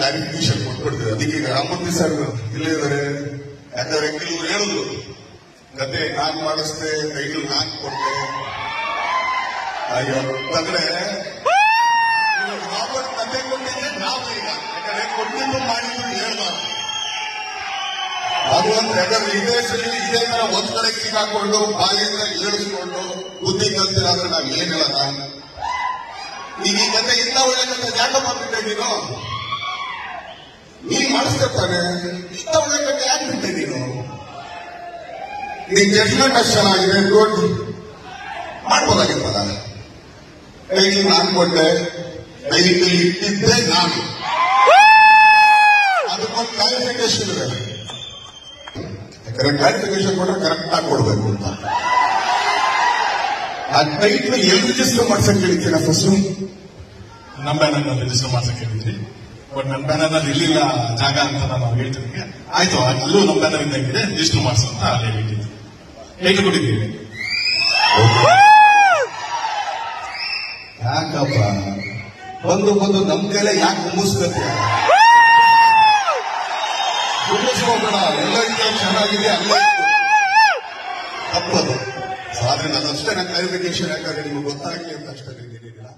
Clarification ಕೊಟ್ಬಿಡ್ತೀವಿ. ಅದಕ್ಕೆ ಈಗ Ramamurthy sir ಇಲ್ಲೇ ಇದ್ದಾರೆ ಯಾಕಂದ್ರೆ ಕೆಲವರು ಹೇಳಿದ್ರು ಕತೆ ನಾನ್ ಮಾಡಿಸ್ದೆ ಟೈಟಲ್ ನಾನ್ ಕೊಟ್ಟೆ. ಅಂತಂದ್ರೆ ರಾಬರ್ಟ್ ಕತೆ ಕೊಟ್ಟಿದ್ರೆ ನಾವು ಈಗ ಯಾಕಂದ್ರೆ ಕೊಟ್ಟಿದ್ದು ಮಾಡಿದ್ರು ಹೇಳ್ಬಾರ್ದು. ಅದು ಅಂದ್ರೆ ಯಾಕಂದ್ರೆ ವಿದೇಶದಲ್ಲಿ ಇದೇ ತರ ಒಂದ್ ಕಡೆ ಸಿಗಾಕೊಂಡು ಬಾಯಿಂದ ಏಳಿಸ್ಕೊಂಡು ಬುದ್ಧಿ ಕಲ್ತಿರಾದ್ರೆ ನಾವ್ ಏನ್ ಹೇಳೋಣ ಈಗ ಈ ಕತೆ ಇಂತ ಒಳ್ಳೆ ಕತೆ ಯಾಕೆ ಬಂದಿದ್ದೆ ನೀನ್ ಮಾಡಿಸ್ತಿರ್ತಾನೆ ಇಂಥ ಒಳ್ಳೆ ಕತೆ ಯಾಕೆ ಬಿಟ್ಟೆ ನೀನು ನಿನ್ ಜಡ್ಜ್ಮೆಂಟ್ ಅಷ್ಟು ಚೆನ್ನಾಗಿದೆ ಗುಡ್ ಮಾಡ್ಬೋದಾಗಿತ್ತಲ್ಲ ಕೈಗೆ ನಾನು ಕೊಟ್ಟೆ ಕೈಗೆ ಇಟ್ಟಿದ್ದೆ ನಾನು ಅದಕ್ಕೊಂದು ಕ್ಲಾರಿಫಿಕೇಶನ್ ಇದೆ ಯಾಕಂದ್ರೆ ಕ್ಲಾರಿಫಿಕೇಶನ್ ಕೊಟ್ರೆ ಕರೆಕ್ಟ್ ಆಗಿ ಕೊಡ್ಬೇಕು ಅಂತ ಆ ಟೈಟ್ಲ್ ಎಲ್ಲಿ ರಿಜಿಸ್ಟರ್ ಮಾಡ್ಸಕ್ ಹೇಳ್ತೀರಾ ಫಸ್ಟ್ ನಮ್ಮ ಬ್ಯಾನರ್ನಲ್ಲಿ ರಿಜಿಸ್ಟರ್ ಮಾಡ್ಸಕ್ ಹೇಳಿದ್ರಿ ಬಟ್ ನನ್ನ ಬ್ಯಾನರ್ನಲ್ಲಿ ಇರ್ಲಿಲ್ಲ ಜಾಗ ಅಂತ ನಾನು ಹೇಳ್ತಿದ್ದೆ. ಆಯ್ತು, ಅಲ್ಲೂ ನಮ್ಮ ಬ್ಯಾನರ್ ಇಂದ ಇದೆ ರಿಜಿಸ್ಟರ್ ಮಾಡ್ಸು ಅಂತ ಅಲ್ಲಿ ಹೇಳಿದ್ವಿ ಹೇಗೆ ಕೊಟ್ಟಿದ್ದೀವಿ ಯಾಕಪ್ಪ? ಬಂದು ಬಂದು ನಮ್ ಕೈಲೇ ಯಾಕೆ ಮುಗಿಸ್ಬೇಕು ಚೆನ್ನಾಗಿದೆ, ಅಲ್ಲ. ತಪ್ಪದು. ಆದ್ರೆ ನಾನು ಅಷ್ಟೇ ನನ್ನ ಕ್ಲಾರಿಫಿಕೇಶನ್ ಯಾಕಂದ್ರೆ ನಿಮ್ಗೆ ಗೊತ್ತಾಗಲಿ ಅಂತ ಅಷ್ಟೇ ಹೇಳಿದ್ದೀರಾ